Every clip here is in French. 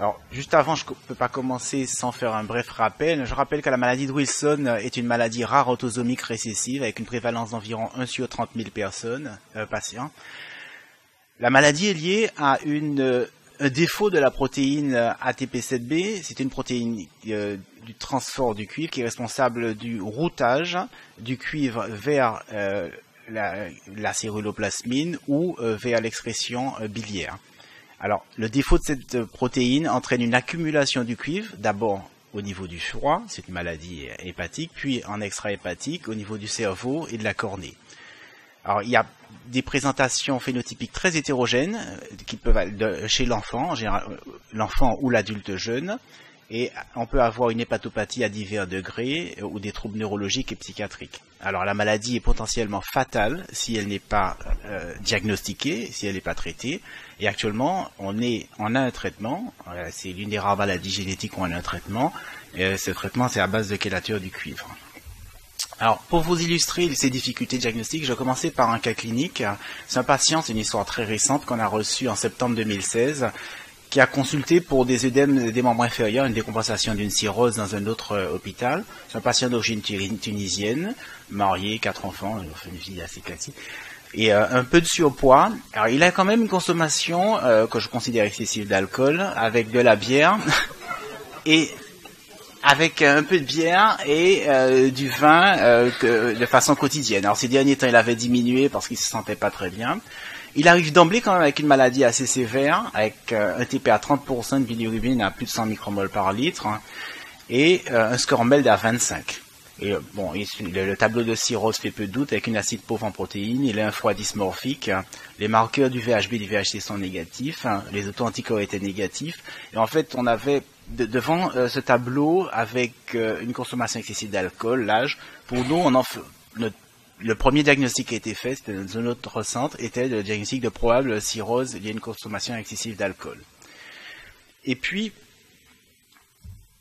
Alors, juste avant, je ne peux pas commencer sans faire un bref rappel. Je rappelle que la maladie de Wilson est une maladie rare autosomique récessive avec une prévalence d'environ 1 sur 30 000 personnes, euh, patients. La maladie est liée à une, un défaut de la protéine ATP7B. C'est une protéine euh, du transport du cuivre qui est responsable du routage du cuivre vers euh, la, la céruloplasmine ou vers l'expression biliaire. Alors, le défaut de cette protéine entraîne une accumulation du cuivre, d'abord au niveau du foie, c'est une maladie hépatique, puis en extra-hépatique au niveau du cerveau et de la cornée. Alors, il y a des présentations phénotypiques très hétérogènes euh, qui peuvent chez l'enfant, l'enfant ou l'adulte jeune, et on peut avoir une hépatopathie à divers degrés euh, ou des troubles neurologiques et psychiatriques. Alors la maladie est potentiellement fatale si elle n'est pas euh, diagnostiquée, si elle n'est pas traitée. Et actuellement, on est on a un traitement. Euh, c'est l'une des rares maladies génétiques où on a un traitement. Et ce traitement, c'est à base de chélature du cuivre. Alors, pour vous illustrer ces difficultés diagnostiques, je vais commencer par un cas clinique. C'est un patient, c'est une histoire très récente qu'on a reçue en septembre 2016 qui a consulté pour des œdèmes des membres inférieurs, une décompensation d'une cirrhose dans un autre euh, hôpital. C'est un patient d'origine tunisienne, marié, quatre enfants, une vie assez classique, et euh, un peu de surpoids. Alors il a quand même une consommation euh, que je considère excessive d'alcool, avec de la bière et avec un peu de bière et du vin de façon quotidienne. Alors ces derniers temps, il avait diminué parce qu'il se sentait pas très bien. Il arrive d'emblée quand même avec une maladie assez sévère, avec euh, un TP à 30%, de bilirubine à plus de 100 micromoles par litre, hein, et euh, un score MELD à 25. Et euh, bon, le, tableau de cirrhose fait peu de doute, avec une acide pauvre en protéines, il est un froid dysmorphique, hein. les marqueurs du VHB et du VHC sont négatifs, hein. les auto-anticorps étaient négatifs, et en fait, on avait devant ce tableau avec une consommation excessive d'alcool, l'âge, pour nous, on en fait, le premier diagnostic qui a été fait, c'était dans un autre centre, était le diagnostic de probable cirrhose liée à une consommation excessive d'alcool. Et puis,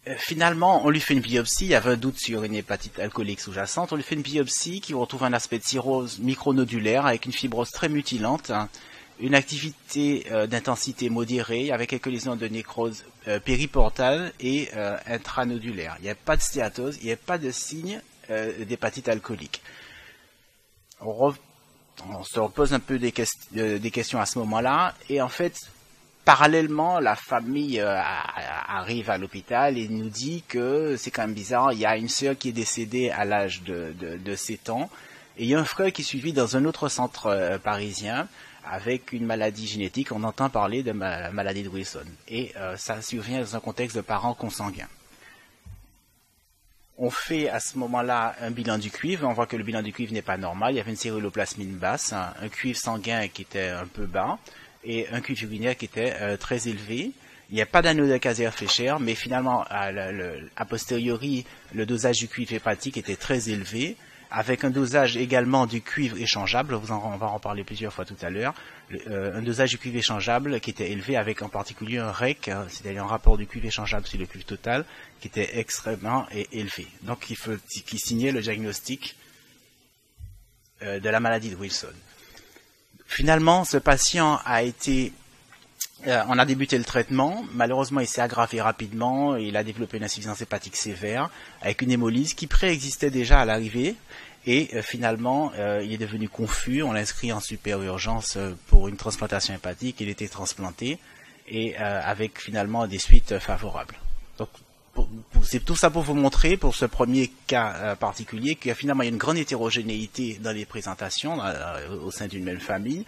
euh, finalement, on lui fait une biopsie, il y avait un doute sur une hépatite alcoolique sous-jacente, on lui fait une biopsie qui retrouve un aspect de cirrhose micronodulaire avec une fibrose très mutilante, hein, une activité euh, d'intensité modérée avec quelques lésions de nécrose euh, périportale et intranodulaire. Il n'y a pas de stéatose, il n'y a pas de signe d'hépatite alcoolique on, se repose un peu euh, des, questions à ce moment-là, et en fait, parallèlement, la famille euh, arrive à l'hôpital et nous dit que c'est quand même bizarre, il y a une sœur qui est décédée à l'âge de, de, 7 ans, et il y a un frère qui est suivi dans un autre centre euh, parisien avec une maladie génétique, on entend parler de la maladie de Wilson. Et ça survient dans un contexte de parents consanguins. On fait à ce moment-là un bilan du cuivre. On voit que le bilan du cuivre n'est pas normal. Il y avait une céruloplasmine basse, un, cuivre sanguin qui était un peu bas et un cuivre urinaire qui était euh, très élevé. Il n'y a pas d'anneau de caser cher, mais finalement, a posteriori, le dosage du cuivre hépatique était très élevé avec un dosage également du cuivre échangeable, vous en, on va en parler plusieurs fois tout à l'heure, euh, un dosage du cuivre échangeable qui était élevé avec en particulier un REC, hein, c'est-à-dire un rapport du cuivre échangeable sur le cuivre total, qui était extrêmement élevé. Donc il faut, qui signait le diagnostic euh, de la maladie de Wilson. Finalement, ce patient a été euh, on a débuté le traitement. Malheureusement, il s'est aggravé rapidement. Il a développé une insuffisance hépatique sévère avec une hémolyse qui préexistait déjà à l'arrivée. Et euh, finalement, euh, il est devenu confus. On l'a inscrit en super urgence pour une transplantation hépatique. Il était transplanté et avec finalement des suites favorables. Donc, c'est tout ça pour vous montrer, pour ce premier cas particulier, qu'il y a finalement une grande hétérogénéité dans les présentations au sein d'une même famille.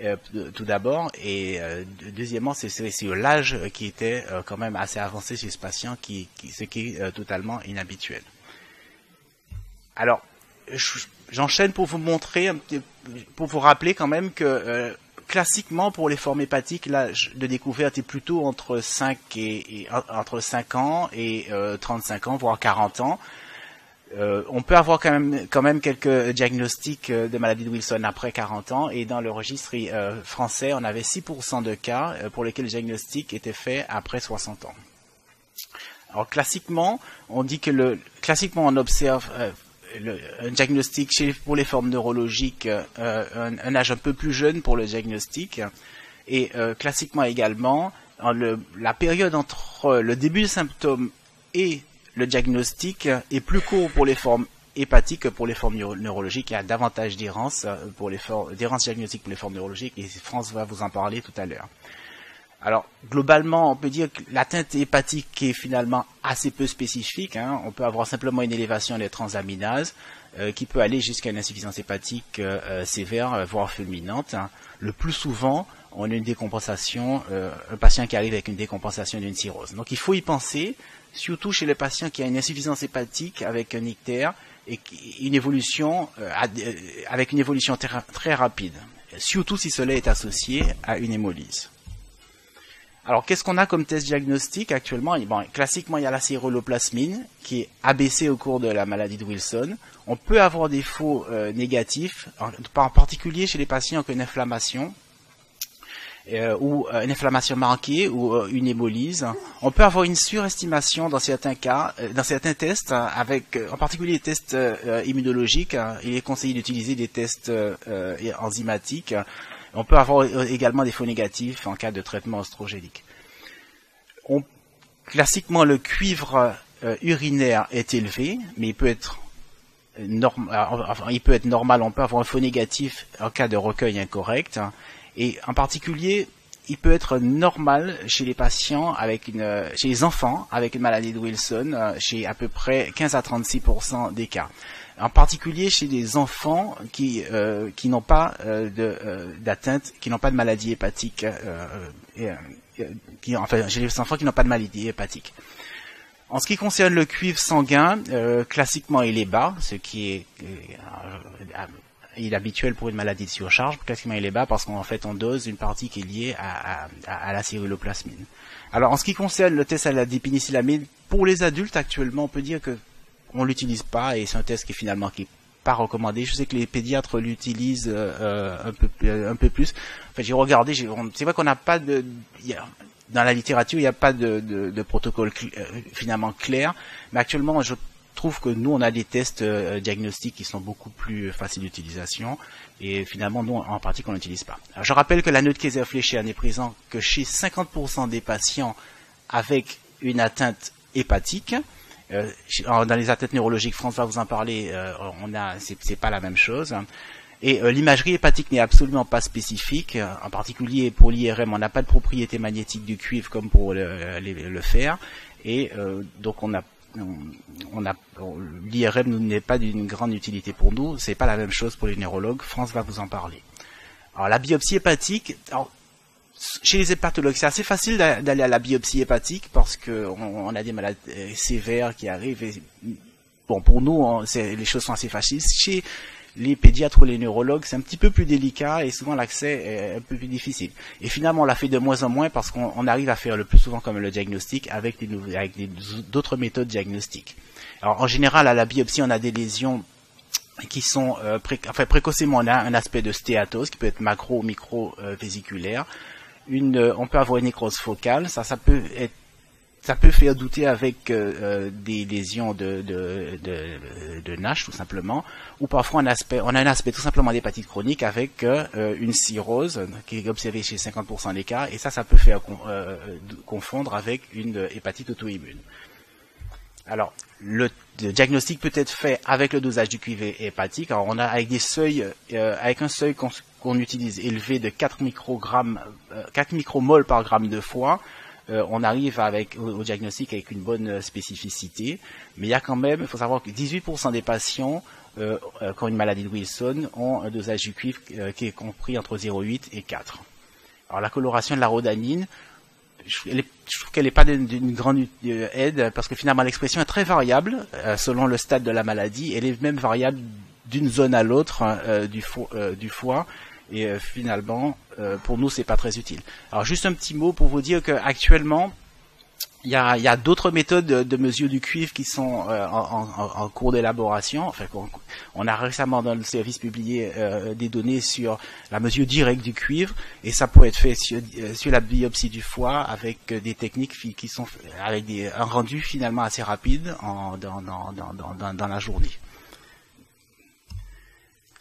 Euh, tout d'abord, et euh, deuxièmement, c'est l'âge qui était euh, quand même assez avancé chez ce patient, qui, ce qui est totalement inhabituel. Alors, j'enchaîne pour vous montrer, pour vous rappeler quand même que classiquement pour les formes hépatiques, l'âge de découverte est plutôt entre 5 et, entre 5 ans et 35 ans, voire 40 ans. Euh, on peut avoir quand même, quelques diagnostics euh, de maladie de Wilson après 40 ans et dans le registre euh, français, on avait 6% de cas pour lesquels le diagnostic était fait après 60 ans. Alors classiquement, on dit que le classiquement on observe un diagnostic pour les formes neurologiques un, âge un peu plus jeune pour le diagnostic et classiquement également la période entre le début des symptômes et le diagnostic est plus court pour les formes hépatiques que pour les formes neurologiques. Il y a davantage d'errance pour les formes d'errance diagnostique pour les formes neurologiques et France va vous en parler tout à l'heure. Alors, globalement, on peut dire que l'atteinte hépatique est finalement assez peu spécifique. Hein. On peut avoir simplement une élévation des transaminases euh, qui peut aller jusqu'à une insuffisance hépatique euh, euh, sévère, voire fulminante. Hein. Le plus souvent, on a une décompensation, un patient qui arrive avec une décompensation d'une cirrhose. Donc, il faut y penser, surtout chez les patients qui ont une insuffisance hépatique avec un ictère et une évolution avec une évolution très rapide, surtout si cela est associé à une hémolyse. Alors, qu'est-ce qu'on a comme test diagnostique actuellement? Bon, Classiquement, il y a la séroloplasmine qui est abaissée au cours de la maladie de Wilson. On peut avoir des faux euh, négatifs, en, particulier chez les patients ont une inflammation euh, ou euh, une inflammation marquée ou une hémolyse. On peut avoir une surestimation dans certains cas, dans certains tests, avec en particulier les tests immunologiques. il est conseillé d'utiliser des tests enzymatiques on peut avoir également des faux négatifs en cas de traitement oestrogénique. classiquement, le cuivre euh, urinaire est élevé, mais il peut être il peut être normal, on peut avoir un faux négatif en cas de recueil incorrect, et en particulier, il peut être normal chez les patients avec une, chez les enfants avec une maladie de Wilson, euh, chez à peu près 15 à 36% des cas en particulier chez des enfants qui euh, qui n'ont pas euh, de euh, d'atteinte, qui n'ont pas de maladie hépatique, qui, enfin chez les enfants qui n'ont pas de maladie hépatique. En ce qui concerne le cuivre sanguin, classiquement il est bas, ce qui est il est habituel pour une maladie de surcharge. Classiquement il est bas parce qu'en fait on dose une partie qui est liée à, à, la cyruloplasmine. Alors en ce qui concerne le test à la dipénicillamine, pour les adultes actuellement on peut dire que on l'utilise pas et c'est un test qui est finalement qui est pas recommandé. Je sais que les pédiatres l'utilisent euh, un peu euh, un peu plus. Enfin, j'ai regardé, c'est vrai qu'on n'a pas de dans la littérature, il n'y a pas de, de, protocole euh, finalement clair, mais actuellement, je trouve que nous, on a des tests diagnostiques qui sont beaucoup plus faciles d'utilisation, et finalement, nous, en pratique, on n'utilise pas. je rappelle que la note Kaiser fléchée n'est présent que chez 50% des patients avec une atteinte hépatique, euh, dans les atteintes neurologiques, France va vous en parler, euh, on a, c'est pas la même chose. Et euh, l'imagerie hépatique n'est absolument pas spécifique. En particulier pour l'IRM, on n'a pas de propriété magnétique du cuivre comme pour le, fer. Et donc on a on, a l'IRM n'est pas d'une grande utilité pour nous. C'est pas la même chose pour les neurologues. France va vous en parler. Alors la biopsie hépatique, chez les hépatologues, c'est assez facile d'aller à la biopsie hépatique parce qu'on on a des malades euh, sévères qui arrivent. Et, bon, pour nous, les choses sont assez faciles. Les pédiatres ou les neurologues, c'est un petit peu plus délicat et souvent l'accès est un peu plus difficile. Et finalement, on l'a fait de moins en moins parce qu'on arrive à faire le plus souvent comme le diagnostic avec d'autres méthodes diagnostiques. Alors, en général, à la biopsie, on a des lésions qui sont euh, enfin précocement on a un aspect de stéatose qui peut être macro ou micro euh, euh, on peut avoir une nécrose focale, ça, ça peut être ça peut faire douter avec euh, euh, des lésions de, de, de, de, Nash tout simplement, ou parfois un aspect, on a un aspect tout simplement d'hépatite chronique avec une cirrhose qui est observée chez 50% des cas, et ça, ça peut faire confondre avec une hépatite auto-immune. Alors, le, diagnostic peut être fait avec le dosage du cuivre hépatique. Alors, on a avec des seuils, avec un seuil qu'on utilise élevé de 4 microgrammes, 4 euh, micromoles par gramme de foie, euh, on arrive au, diagnostic avec une bonne euh, spécificité. Mais il y a quand même, il faut savoir que 18% des patients euh, qui ont une maladie de Wilson ont un dosage du cuivre qui est compris entre 0,8 et 4. Alors la coloration de la rhodanine, je, trouve qu'elle n'est pas d'une grande aide parce que finalement l'expression est très variable selon le stade de la maladie. Elle est même variable d'une zone à l'autre hein, du, du, foie et finalement, euh, pour nous, c'est pas très utile. Alors juste un petit mot pour vous dire qu'actuellement, il y a, d'autres méthodes de, mesure du cuivre qui sont euh, en, cours d'élaboration. Enfin, on, a récemment dans le service publié des données sur la mesure directe du cuivre, et ça pourrait être fait sur, la biopsie du foie avec des techniques qui sont avec un rendu finalement assez rapide dans, la journée.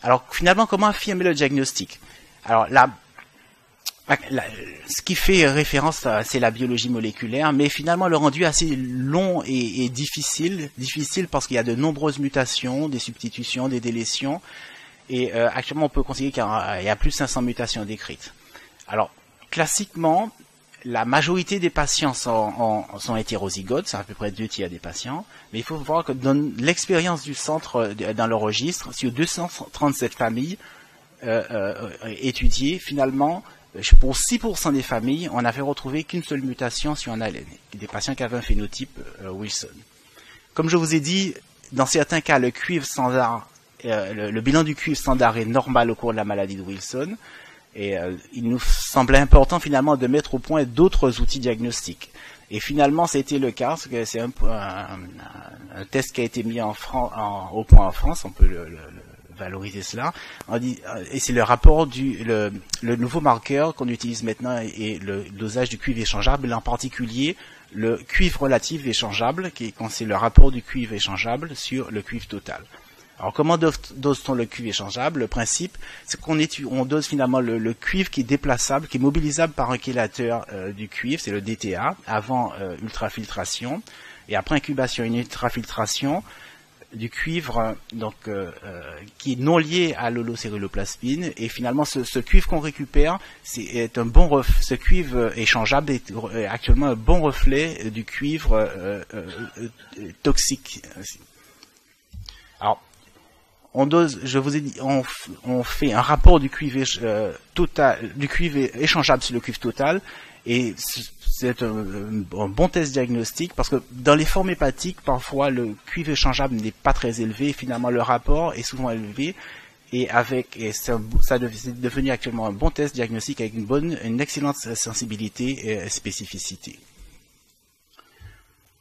Alors finalement, comment affirmer le diagnostic? Alors là, Ah, ce qui fait référence, c'est la biologie moléculaire, mais finalement le rendu est assez long et, difficile, difficile parce qu'il y a de nombreuses mutations, des substitutions, des délétions, et euh, actuellement on peut considérer qu'il y, a plus de 500 mutations décrites. Alors classiquement, la majorité des patients sont, sont hétérozygotes, c'est à peu près deux tiers des patients, mais il faut voir que dans l'expérience du centre euh, dans le registre, sur 237 familles euh, étudiées, finalement pour 6% des familles, on n'avait retrouvé qu'une seule mutation sur un allèle, des patients qui avaient un phénotype euh, Wilson. Comme je vous ai dit, dans certains cas, le cuivre standard, euh, le, bilan du cuivre standard est normal au cours de la maladie de Wilson, et euh, il nous semblait important finalement de mettre au point d'autres outils diagnostiques. Et finalement, c'était le cas, parce que c'est un, test qui a été mis au point en France, on valoriser cela. et c'est le rapport du le, nouveau marqueur qu'on utilise maintenant et, le dosage du cuivre échangeable, en particulier le cuivre relatif échangeable, qui est c'est le rapport du cuivre échangeable sur le cuivre total. Alors comment dose-t-on le cuivre échangeable? Le principe, c'est qu'on on dose finalement le, cuivre qui est déplaçable, qui est mobilisable par un chélateur euh, du cuivre, c'est le DTA, avant euh, ultrafiltration. Et après incubation et ultrafiltration, du cuivre donc euh, euh, qui est non lié à l'holocéruloplasmine et finalement ce, cuivre qu'on récupère c'est un bon ce cuivre échangeable est, actuellement un bon reflet du cuivre euh, toxique. Alors on dose, je vous ai dit, on, on fait un rapport du cuivre total, du cuivre échangeable sur le cuivre total, et c'est un, bon test diagnostique parce que dans les formes hépatiques, parfois le cuivre échangeable n'est pas très élevé. Finalement, le rapport est souvent élevé et avec et ça est devenu actuellement un bon test diagnostique avec une bonne, une excellente sensibilité et spécificité.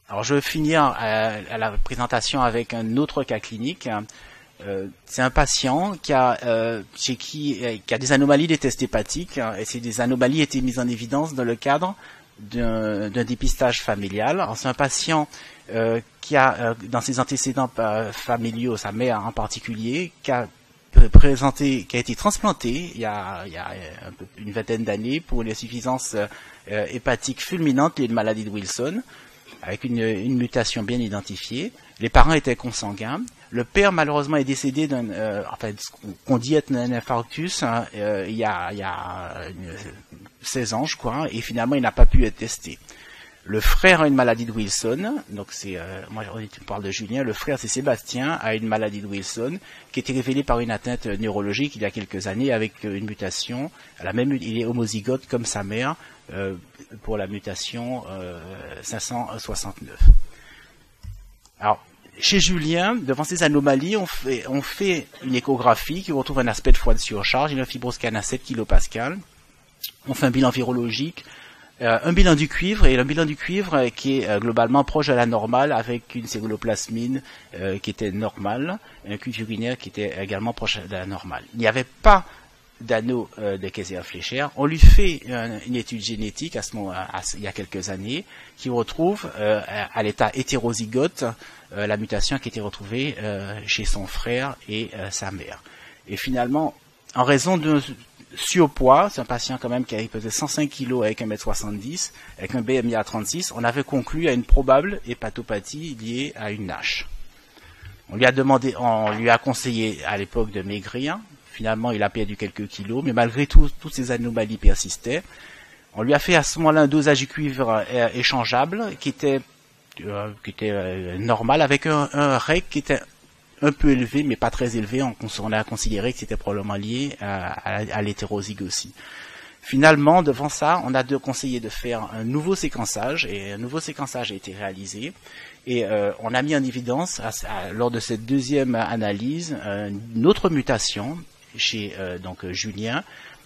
Alors je vais finir à la présentation avec un autre cas clinique. Euh, c'est un patient qui a, euh, chez qui, euh, a des anomalies des tests hépatiques, hein, et ces anomalies étaient mises en évidence dans le cadre d'un dépistage familial. C'est un patient qui a, dans ses antécédents familiaux, sa mère en particulier, qui a présenté, qui été transplanté il y a, une vingtaine d'années pour une insuffisance hépatique fulminante et une maladie de Wilson, avec une mutation bien identifiée. Les parents étaient consanguins. Le père, malheureusement, est décédé d'un, euh, enfin, qu'on dit être un infarctus hein, euh, il y a, il y a 16 ans, je crois, et finalement, il n'a pas pu être testé. Le frère a une maladie de Wilson, donc c'est, euh, moi, tu parles de Julien, le frère c'est Sébastien, a une maladie de Wilson, qui été révélée par une atteinte neurologique il y a quelques années avec une mutation, la même, il est homozygote comme sa mère, pour la mutation 569. Alors, chez Julien, devant ces anomalies, on fait, une échographie qui retrouve un aspect de foie de surcharge, une fibroscan à 7 kPa. On fait un bilan virologique, euh, un bilan du cuivre et un bilan du cuivre euh, qui est euh, globalement proche de la normale avec une celluloplasmine qui était normale, un cuivre urinaire qui était également proche de la normale. Il n'y avait pas d'anneau de Kayser Fleischer. On lui fait une, étude génétique à ce moment, il y a quelques années, qui retrouve à l'état hétérozygote euh, la mutation qui était retrouvée euh, chez son frère et euh, sa mère. Et finalement, en raison d'un surpoids, c'est un patient quand même qui avait pesé 105 kg avec 1m70, avec un BMI à 36, on avait conclu à une probable hépatopathie liée à une NASH. On lui a demandé, on lui a conseillé à l'époque de maigrir. Finalement, il a perdu quelques kilos, mais malgré tout, toutes ces anomalies persistaient. On lui a fait à ce moment-là un dosage cuivre échangeable qui était euh, euh, normal, avec un, un REC qui était un peu élevé, mais pas très élevé. On, a considéré que c'était probablement lié à, à, l'hétérozygosie. Finalement, devant ça, on a conseillé de faire un nouveau séquençage, et un nouveau séquençage a été réalisé. Et euh, on a mis en évidence, lors de cette deuxième analyse, une autre mutation chez donc Julien,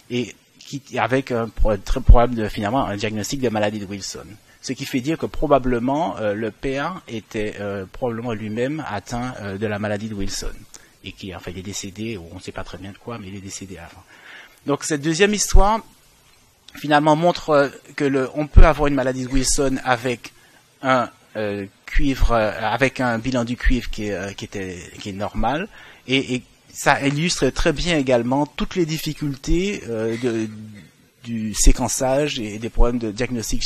et qui, avec un très probable finalement un diagnostic de maladie de Wilson ce qui fait dire que probablement euh, le père était euh, probablement lui-même atteint euh, de la maladie de Wilson et qui enfin il est décédé ou on ne sait pas très bien de quoi mais il est décédé avant. Donc cette deuxième histoire finalement montre que le, on peut avoir une maladie de Wilson avec un cuivre avec un bilan du cuivre qui est, était qui est normal et, ça illustre très bien également toutes les difficultés de, du séquençage et des problèmes de diagnostic